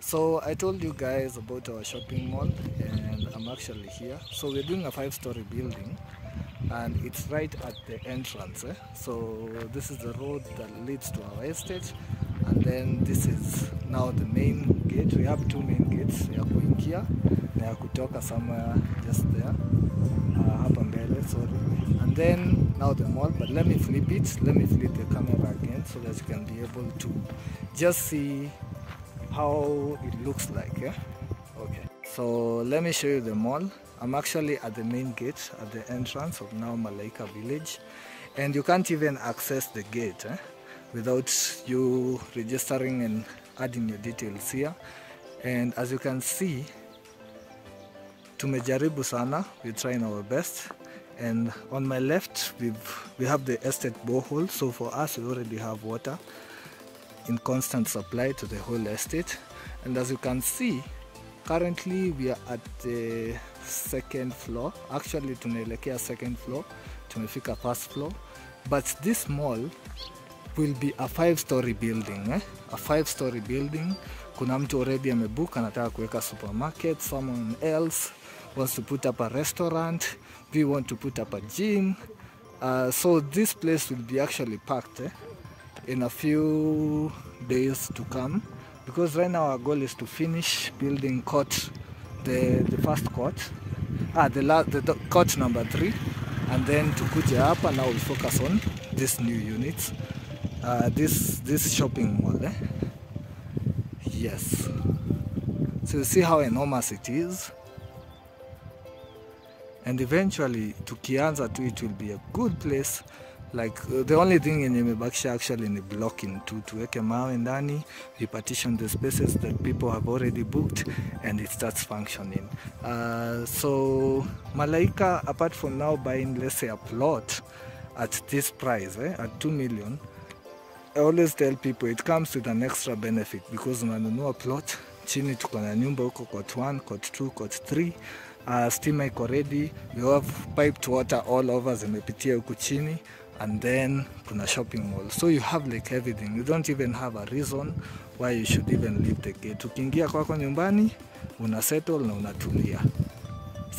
So I told you guys about our shopping mall and I'm actually here. So we're doing a five story building and it's right at the entrance. Eh? So this is the road that leads to our estate and then this is now the main gate. We have two main gates ya kuingia na ya kutoka somewhere just there. Uh, hapa mbele, sorry. And then now the mall, but let me flip it. Let me flip the camera again so that you can be able to just see how it looks like yeah? Okay. So let me show you the mall. I'm actually at the main gate at the entrance of now malaika village. And you can't even access the gate eh, without you registering and adding your details here. And as you can see tumejaribu sana. We're trying our best. And on my left we've we have the estate borehole. So for us we already have water in constant supply to the whole estate. And as you can see currently we are at the second floor. Actually tunaelekea second floor tumefika first floor. But this mall will be a five story building eh? a five story building. Kuna mtu already amebook anataka kuweka supermarket someone else wants to put up a restaurant we want to put up a gym. Uh, so this place will be actually packed eh? In a few days to come. Because right now our goal is to finish building court the, the first court. Ah, the, last the, court number three. And then tukuja hapa now we focus on this new units uh, this, this shopping mall eh? yes. So you see how enormous it is. And eventually tukianza tu it will be a good place like uh, the only thing yenye imebakisha actually ni blocking tu tuweke mawe ndani we partition the spaces that people have already booked and it starts functioning. Uh, so malaika apart from now buying let's say a plot at this price eh, at 2 million I always tell people it comes with an extra benefit because unanunua plot chini tuko na nyumba huko cot 1 cot 2 cot 3 uh, stima iko ready we have piped water all over zimepitia huku chini and then kuna shopping mall. So you have like everything. You don't even have a reason why you should even leave the gate. Ukiingia kwako nyumbani una settle na unatulia.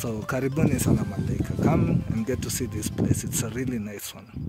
So karibuni sana malaika. Come and get to see this place. It's a really nice one